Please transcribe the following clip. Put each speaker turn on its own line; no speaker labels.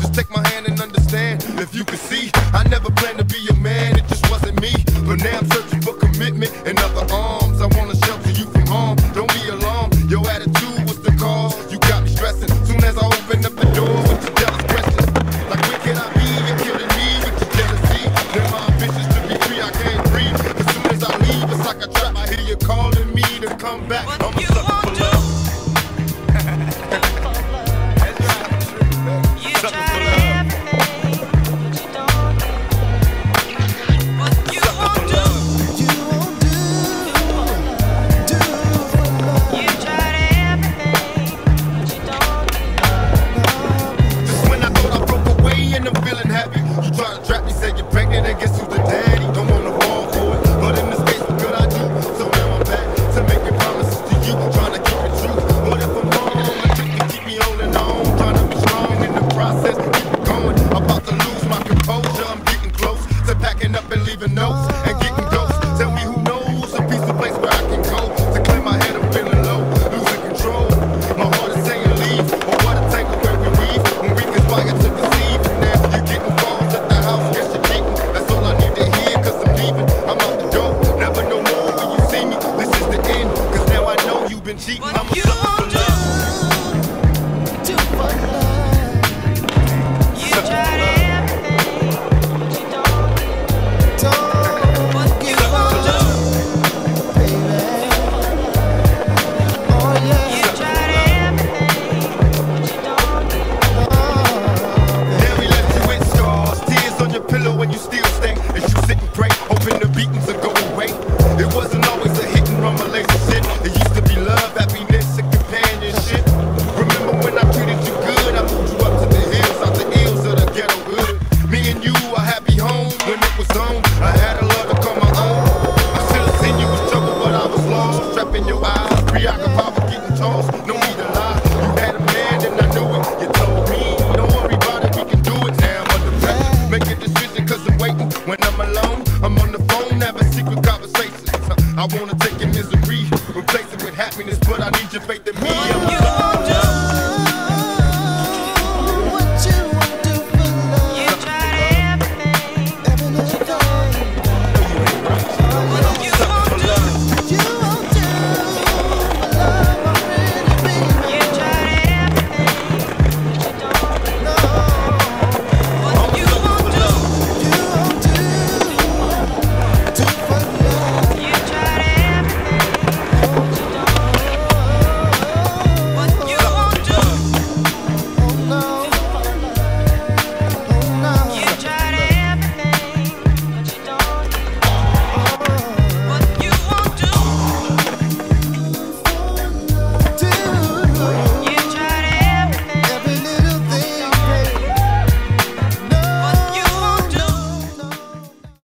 Just take my hand and understand. If you can see, I never planned to be a man, it just wasn't me. But now I'm searching for commitment and other arms. I wanna shelter you from harm. Don't be alarmed. Your attitude was the cause. You got me stressing. Soon as I open up the door with the jealous questions, like where can I be? You're killing me with your jealousy. Then my ambitions to be free, I can't breathe. As soon as I leave, it's like a trap. I hear you calling me to come back. been cheating. I'm a sucker. secret conversations. I wanna take your misery, replace it with happiness, but I need your faith in me.